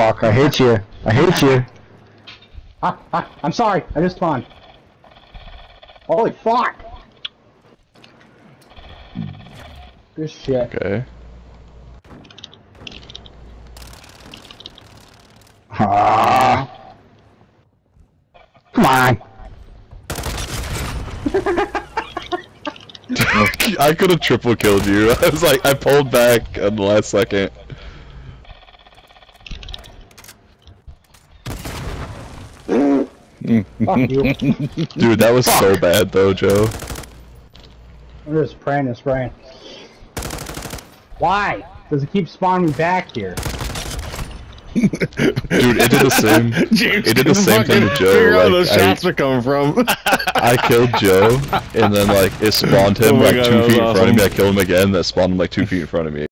fuck, I hate you. I hate you. Ah, ah, I'm sorry. I just spawned. Holy fuck! Good shit. Okay. Ah. Come on. I could have triple killed you. I was like, I pulled back at the last second. Fuck you. Dude, that was so bad though, Joe. I'm just praying and spraying. Why? Does it keep spawning me back here? Dude, it did the same. James It did the same thing to Joe, Figure out where like, those I- are coming from. I killed Joe, and then like it spawned him Oh like God, two that was feet in front of me. I killed him again. That spawned him like two feet in front of me.